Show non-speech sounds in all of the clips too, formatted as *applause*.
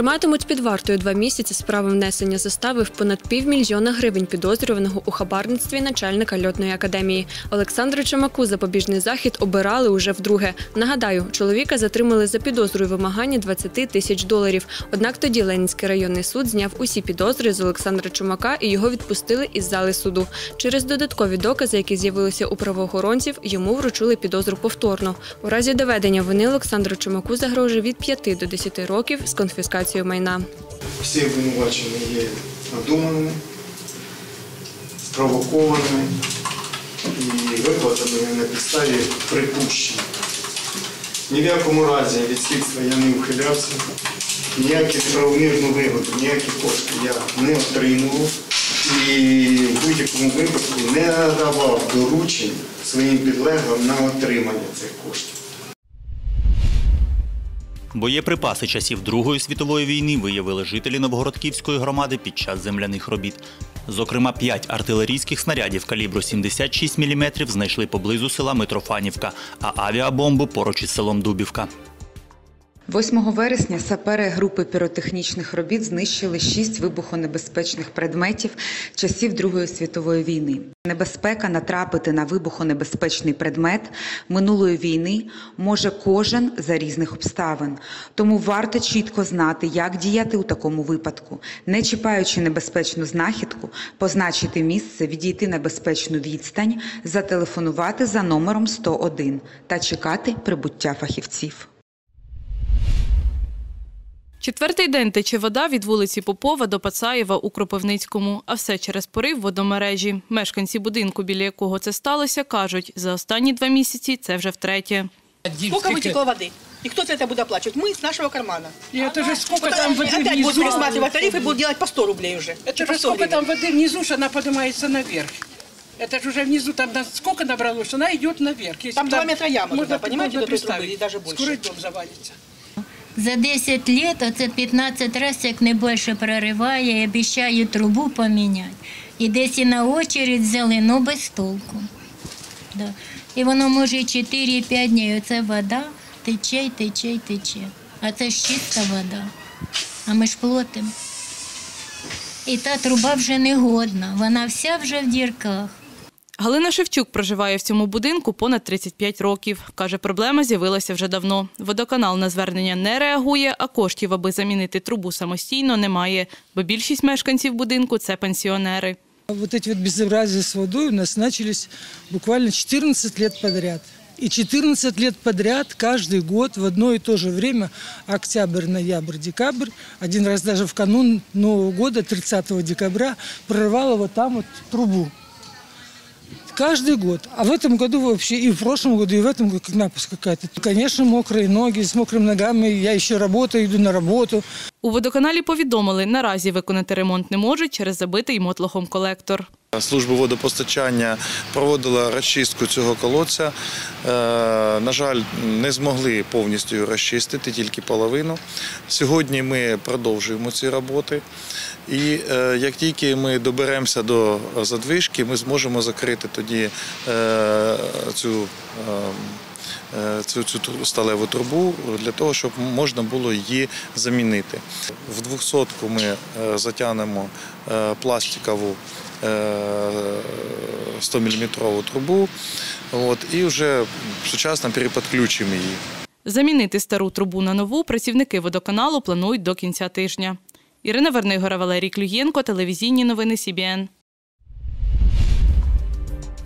Триматимуть під вартою два місяці з внесення застави в понад півмільйона гривень підозрюваного у хабарництві начальника льотної академії. Олександру Чумаку запобіжний захід обирали уже вдруге. Нагадаю, чоловіка затримали за підозрою вимагання 20 тисяч доларів. Однак тоді Ленінський районний суд зняв усі підозри з Олександра Чумака і його відпустили із зали суду. Через додаткові докази, які з'явилися у правоохоронців, йому вручили підозру повторно. У разі доведення вини Олександру Чумаку загрожує від 5 до 10 років з конфіскацією майна. Всі обвинувачення є надуманими, спровокованими і викладеними на підставі припущень. Ні в якому разі від слідства я не ухилявся, ніякі неправомірну вигоду, ніякі кошти я не отримував і в будь-якому випадку не надавав доручень своїм підлеглим на отримання цих коштів. Боєприпаси часів Другої світової війни виявили жителі Новгородківської громади під час земляних робіт. Зокрема, п'ять артилерійських снарядів калібру 76 мм знайшли поблизу села Митрофанівка, а авіабомбу поруч із селом Дубівка. 8 вересня сапери групи піротехнічних робіт знищили шість вибухонебезпечних предметів часів Другої світової війни. Небезпека натрапити на вибухонебезпечний предмет минулої війни може кожен за різних обставин. Тому варто чітко знати, як діяти у такому випадку, не чіпаючи небезпечну знахідку, позначити місце, відійти на безпечну відстань, зателефонувати за номером 101 та чекати прибуття фахівців. Четвертий день тече вода від вулиці Попова до Пацаєва у Кропивницькому, а все через порив водомережі. Мешканці будинку, біля якого це сталося, кажуть, за останні два місяці це вже втретє. Сколько вытекло воды? И кто за это будет оплачивать? Мы с нашего кармана. И это же сколько Вот там они воды опять будут внизу. пересматривать тарифы и будут делать по 100 рублей уже. Это По же 100 сколько гривен. там воды внизу, что она поднимается наверх. Это же уже внизу там на- сколько набралось, что она идет наверх. Если Там два метра яма можно туда, понимаете, было до той трубы, представить. и даже больше. Скоро дом завалится. За 10 лет оце 15 разів, як не більше прориває, і обіцяю трубу поміняти. І десь і на очередь взяли, ну без толку. Да. І воно може 4-5 днів. Оце вода тече, тече, тече. А це ж чиста вода. А ми ж платимо. І та труба вже не годна, вона вся вже в дірках. Галина Шевчук проживає в цьому будинку понад 35 років. Каже, проблема з'явилася вже давно. Водоканал на звернення не реагує, а коштів, аби замінити трубу самостійно, немає, бо більшість мешканців будинку це пенсіонери. Вот эти вот безобразия с водой у нас начались буквально 14 лет подряд. И 14 лет подряд, каждый год, в одно и то же время, октябрь, ноябрь, декабрь, один раз даже в канун Нового года, 30 декабря, прорвало вот там трубу. Каждый год. А в этом году вообще, и в прошлом году, и в этом году, как напасть какая-то. Конечно, мокрые ноги, с мокрыми ногами. Я еще работаю, иду на работу. У водоканалі повідомили, наразі виконати ремонт не можуть через забитий мотлохом колектор. Служба водопостачання проводила розчистку цього колодця. Е, На жаль, не змогли повністю його розчистити, тільки половину. Сьогодні ми продовжуємо ці роботи. І е, як тільки ми доберемося до задвижки, ми зможемо закрити тоді е, цю. е, Цю, цю сталеву трубу для того, щоб можна було її замінити. В 200 ми затягнемо пластикову 100-мм трубу от, і вже сучасно переподключимо її. Замінити стару трубу на нову працівники водоканалу планують до кінця тижня. Ірина Вернигора, Валерій Клюєнко, телевізійні новини СІБІН.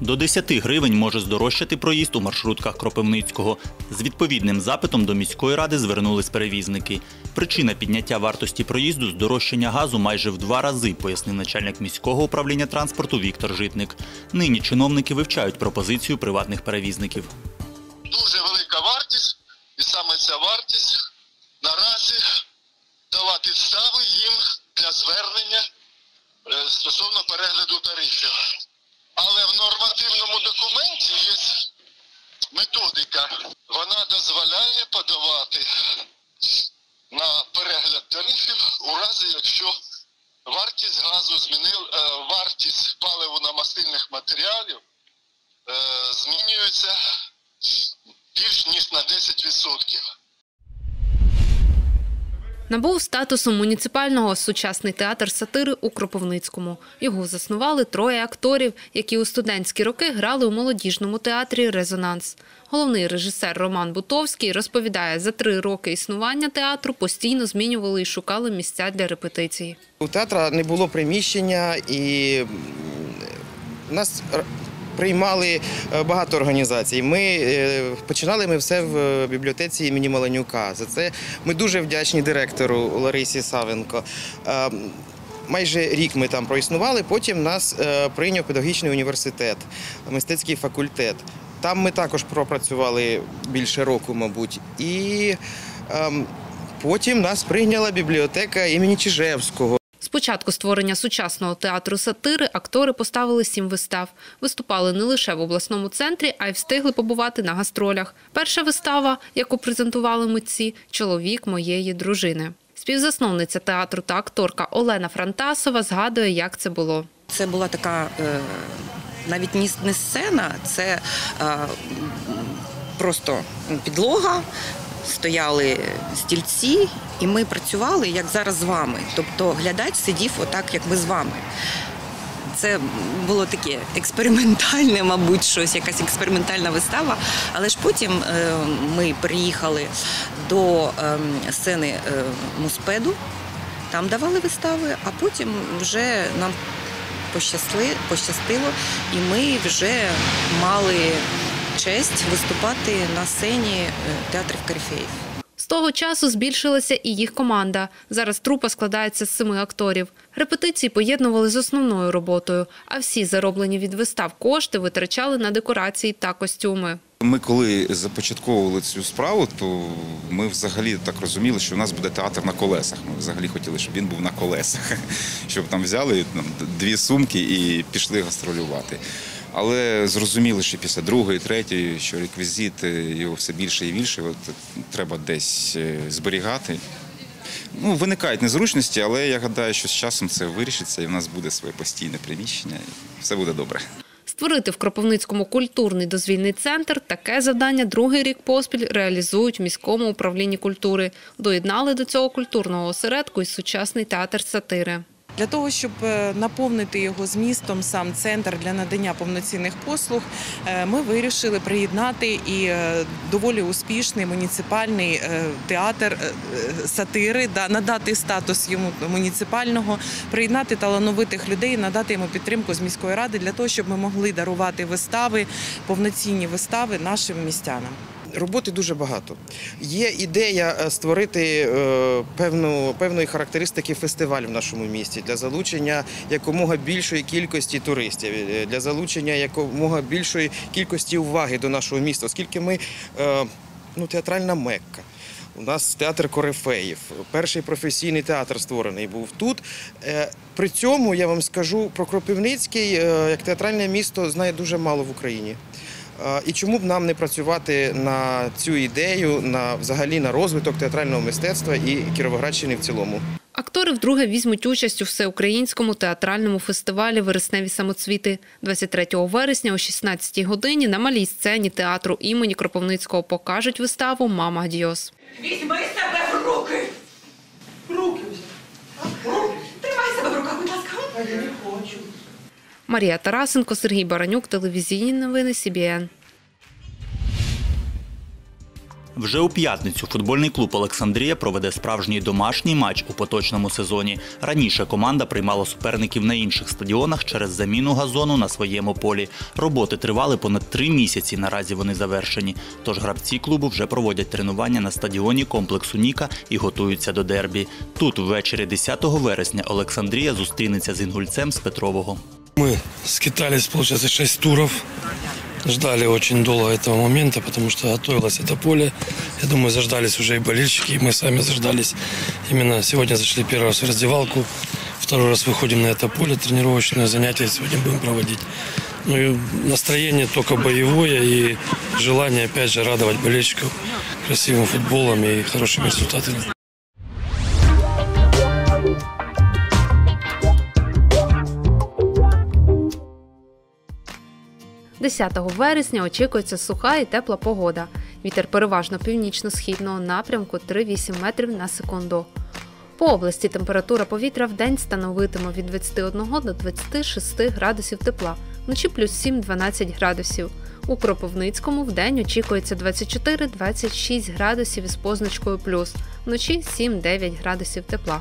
До 10 гривень може здорожчати проїзд у маршрутках Кропивницького. З відповідним запитом до міської ради звернулись перевізники. Причина підняття вартості проїзду здорожчання газу майже в два рази, пояснив начальник міського управління транспорту Віктор Житник. Нині чиновники вивчають пропозицію приватних перевізників. дуже велика вартість, і саме ця вартість наразі дала підстави їм для звернення е, перегляду тарифів. Але в нормативному документі є методика. Вона дозволяє подавати на перегляд тарифів у разі, якщо вартість газу змінила е, вартість Набув статусу муніципального сучасний театр сатири у Кропивницькому. Його заснували троє акторів, які у студентські роки грали у молодіжному театрі Резонанс. Головний режисер Роман Бутовський розповідає, за три роки існування театру постійно змінювали і шукали місця для репетиції. У театра не було приміщення і нас приймали е, багато організацій. Ми е, починали ми все в е, бібліотеці імені Маленюка. За це ми дуже вдячні директору Ларисі Савенко. Майже рік ми там проіснували. Потім нас прийняв педагогічний університет, мистецький факультет. Там ми також пропрацювали більше року, мабуть. І ем, потім нас прийняла бібліотека імені Чижевського. Початку створення сучасного театру сатири актори поставили сім вистав. Виступали не лише в обласному центрі, а й встигли побувати на гастролях. Перша вистава, яку презентували митці Чоловік моєї дружини. Співзасновниця театру та акторка Олена Франтасова згадує, як це було. Це була така е, навіть не сцена, це е, просто підлога. Стояли стільці, і ми працювали як зараз з вами. Тобто глядач сидів отак, як ми з вами. Це було таке експериментальне, мабуть, щось, якась експериментальна вистава. Але ж потім е, ми приїхали до ем, сцени е, Муспеду, там давали вистави, а потім вже нам пощастило, і ми вже мали честь виступати на сцені е, театрів Корифеїв. З того часу збільшилася і їх команда. Зараз трупа складається з семи акторів. Репетиції поєднували з основною роботою, а всі зароблені від вистав кошти витрачали на декорації та костюми. Ми коли започатковували цю справу, то ми взагалі так розуміли, що у нас буде театр на колесах. Ми взагалі хотіли, щоб він був на колесах, *laughs* щоб там взяли там, дві сумки і пішли гастролювати. Але зрозуміли, що після другої, третьої, що реквізит його все більше і більше, от, треба десь е, зберігати. Ну, виникають незручності, але я гадаю, що з часом це вирішиться, і в нас буде своє постійне приміщення, і все буде добре. Створити в Кропивницькому культурний дозвільний центр – таке завдання другий рік поспіль реалізують в міському управлінні культури. Доєднали до цього культурного осередку і сучасний театр сатири. Для того, щоб е, наповнити його змістом сам центр для надання повноцінних послуг, е, ми вирішили приєднати і е, доволі успішний муніципальний театр сатири, надати статус йому муніципального, приєднати талановитих людей, надати йому підтримку з міської ради для того, щоб ми могли дарувати вистави, повноцінні вистави нашим містянам. Роботи дуже багато. Є ідея е, створити е, певну, певної характеристики фестиваль в нашому місті для залучення якомога більшої кількості туристів, е, для залучення якомога більшої кількості уваги до нашого міста, оскільки ми ну, театральна мекка. У нас театр корифеїв. Перший професійний театр створений був тут. При цьому я вам скажу про Кропивницький як театральне місто знає дуже мало в Україні. І чому б нам не працювати на цю ідею, на взагалі на розвиток театрального мистецтва і Кіровоградщини в цілому? Актори вдруге візьмуть участь у всеукраїнському театральному фестивалі Вересневі самоцвіти 23 вересня о 16 годині на малій сцені театру імені Кропивницького покажуть виставу Мама Діос. Візьми себе в руки. Руки Тримай себе в руках, будь ласка. Марія Тарасенко, Сергій Баранюк, телевізійні новини СІБІН. Вже у п'ятницю футбольний клуб Олександрія проведе справжній домашній матч у поточному сезоні. Раніше команда приймала суперників на інших стадіонах через заміну газону на своєму полі. Роботи тривали понад три місяці. Наразі вони завершені. Тож гравці клубу вже проводять тренування на стадіоні комплексу Ніка і готуються до дербі. Тут ввечері 10 вересня Олександрія зустрінеться з інгульцем з Петрового. Мы скитались, получается, 6 туров. Ждали очень долго этого момента, потому что готовилось это поле. Я думаю, заждались уже и болельщики, и мы сами заждались. Именно сегодня зашли первый раз в раздевалку, второй раз выходим на это поле, тренировочное занятие сегодня будем проводить. Ну и настроение только боевое и желание, опять же, радовать болельщиков красивым футболом и хорошими результатами. 10 вересня очікується суха і тепла погода. Вітер переважно північно-східного напрямку 3-8 метрів на секунду. По області температура повітря в день становитиме від 21 до 26 градусів тепла, вночі плюс 7-12 градусів. У Кропивницькому в день очікується 24-26 градусів із позначкою плюс, вночі 7-9 градусів тепла.